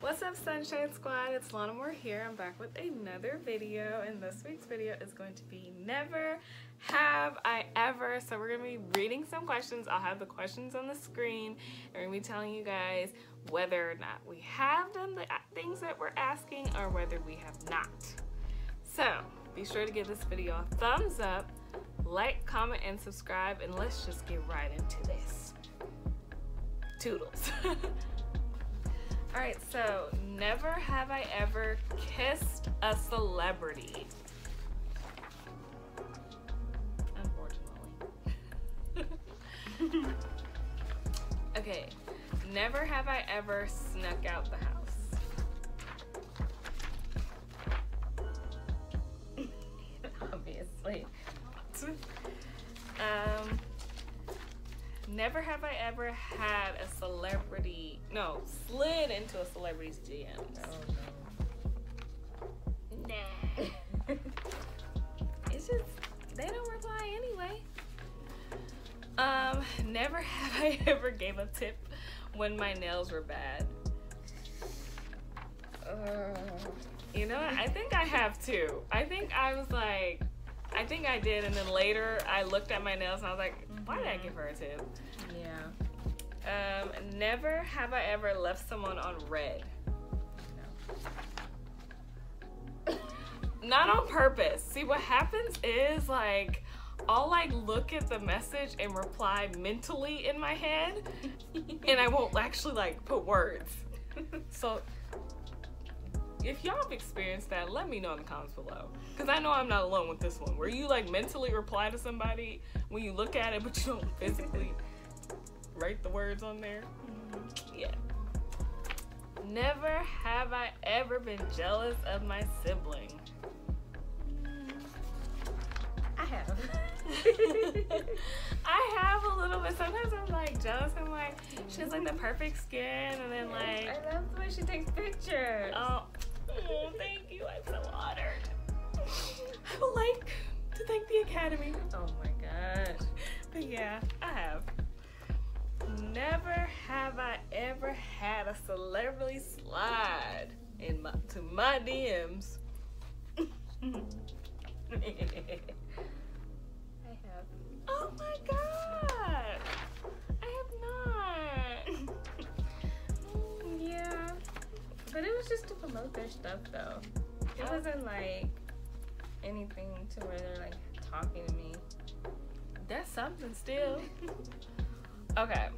What's up Sunshine Squad? It's LanaMor here. I'm back with another video and this week's video is going to be never have I ever. So we're going to be reading some questions. I'll have the questions on the screen and we're going to be telling you guys whether or not we have done the things that we're asking or whether we have not. Be sure to give this video a thumbs up, like, comment, and subscribe and let's just get right into this. Toodles. All right, so never have I ever kissed a celebrity. Unfortunately. okay, never have I ever snuck out the house. Never have I ever had a celebrity, no, slid into a celebrity's DMs. Oh no. Nah. it's just, they don't reply anyway. Um, never have I ever gave a tip when my nails were bad. Uh, You know? I think I have too. I think I was like, I think I did, and then later I looked at my nails and I was like, why did I give her a tip? yeah. Um, never have I ever left someone on read. No. Not on purpose. See, what happens is like, I'll like look at the message and reply mentally in my head, and I won't actually like put words. So, if y'all have experienced that, let me know in the comments below. Because I know I'm not alone with this one. Where you like mentally reply to somebody when you look at it, but you don't physically write the words on there. Mm-hmm. Yeah. Never have I ever been jealous of my sibling. I have. I have a little bit. Sometimes I'm like jealous. I'm like, she has like the perfect skin, and then like, I love the way she takes pictures. oh, oh, a celebrity slide in my to my DMs. I have. Oh my god! I have not. Yeah. But it was just to promote their stuff though. It Oh. wasn't like anything to where they're like talking to me. That's something still. Okay.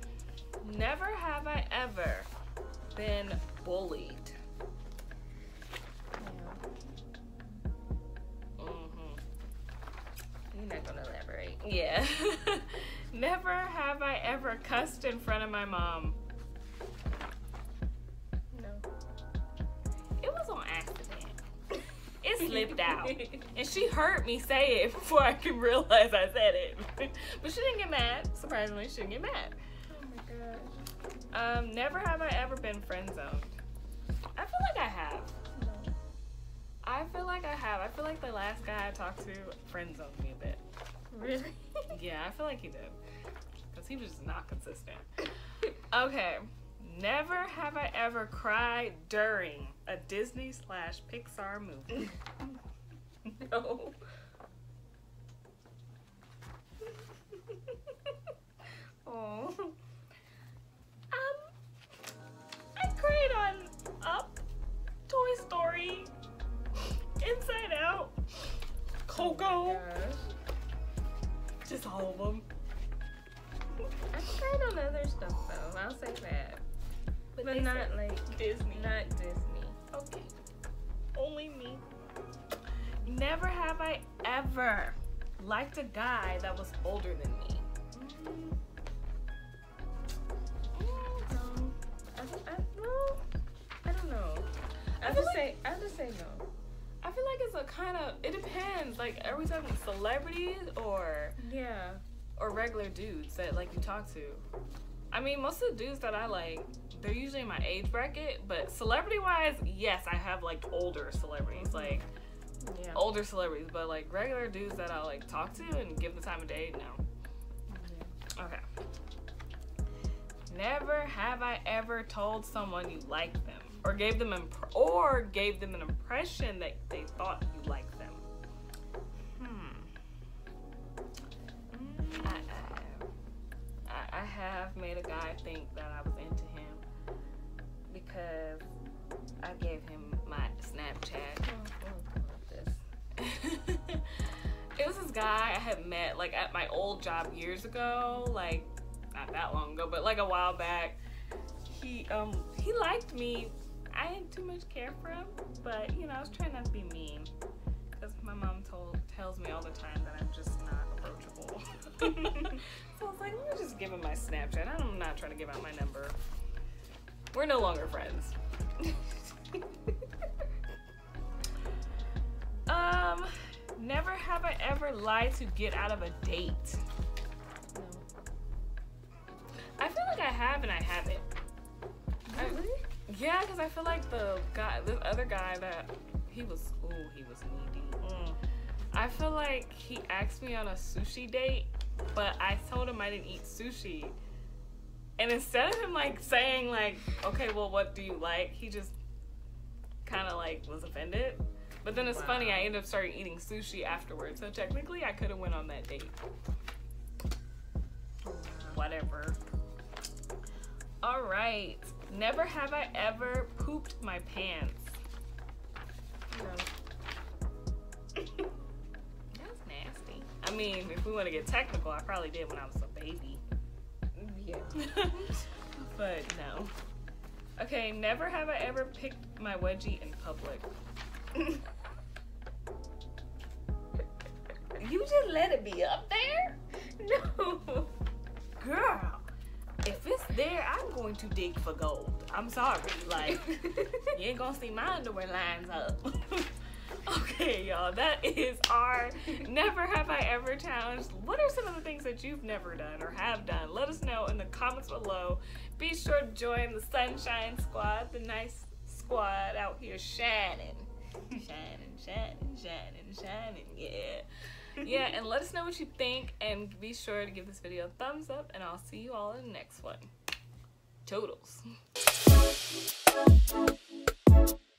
Never have I ever been bullied. Yeah. hmm You're not gonna elaborate. Yeah. Never have I ever cussed in front of my mom. No. It was on accident. It slipped out. And she heard me say it before I could realize I said it. but she didn't get mad. Surprisingly, she didn't get mad. Um, never have I ever been friend zoned. I feel like I have. No. I feel like I have. I feel like the last guy I talked to friend zoned me a bit. Really? Yeah, I feel like he did. Because he was just not consistent. Okay. Never have I ever cried during a Disney slash Pixar movie. no. Oh. Up, Toy Story, Inside Out, Coco, just all of them. I cried on other stuff though. I'll say that. But, they not like Disney. not Disney. Okay. Only me. Never have I ever liked a guy that was older than me. Um, feel just like- say I'll just say no. I feel like it's a kind of it depends. Like are we talking celebrities or Yeah. or regular dudes that like you talk to? I mean, most of the dudes that I like, they're usually in my age bracket. But celebrity wise, yes, I have like older celebrities. Like yeah. older celebrities, but like regular dudes that I like talk to and give the time of day, no. Yeah. Okay. Never have I ever told someone you like them or gave them imp- or gave them an impression that they thought you liked them. Hmm. Mm, I, I, I have made a guy think that I was into him because I gave him my Snapchat. Oh, it was this guy I had met like at my old job years ago, like that long ago, but like a while back. He um he liked me. I didn't too much care for him, but you know I was trying not to be mean because my mom told tells me all the time that I'm just not approachable. so I was like, let me just give him my Snapchat. I'm not trying to give out my number. We're no longer friends. um, never have I ever lied to get out of a date. I feel like I have and I haven't. Really? I, yeah, because I feel like the guy, this other guy that he was, ooh, he was needy. Mm. I feel like he asked me on a sushi date, but I told him I didn't eat sushi. And instead of him like saying like, okay, well, what do you like? He just kind of like was offended. But then it's wow. funny, I ended up starting eating sushi afterwards. So technically, I could have went on that date. Whatever. All right. Never have I ever pooped my pants. No. That's nasty. I mean, if we want to get technical, I probably did when I was a baby. Yeah. but no. Okay, never have I ever picked my wedgie in public. you just let it be up there? No. Girl there, I'm going to dig for gold. I'm sorry. Like, you ain't gonna see my underwear lines up. okay, y'all, that is our never have I ever challenge. What are some of the things that you've never done or have done? Let us know in the comments below. Be sure to join the Sunshine Squad, the nice squad out here shining. Shining, shining, shining, shining, yeah yeah, and let us know what you think, and be sure to give this video a thumbs up, and I'll see you all in the next one. Totals.